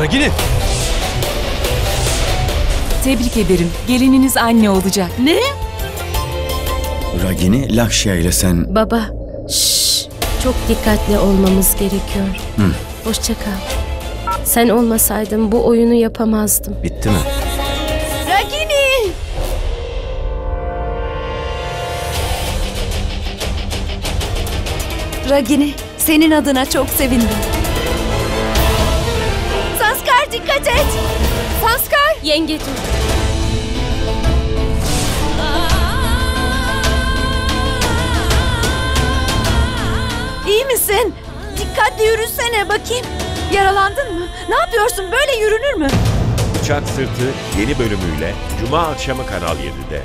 Ragini! Tebrik ederim. Gelininiz anne olacak. Ne? Ragini Lakşya ile sen... Baba, şşş, çok dikkatli olmamız gerekiyor. Hoşça kal. Sen olmasaydın bu oyunu yapamazdım. Bitti mi? Ragini! Ragini, senin adına çok sevindim. Sanskar! Yenge dur. İyi misin? Dikkatli yürüsene bakayım. Yaralandın mı? Ne yapıyorsun? Böyle yürünür mü? Bıçak Sırtı yeni bölümüyle Cuma akşamı Kanal 7'de.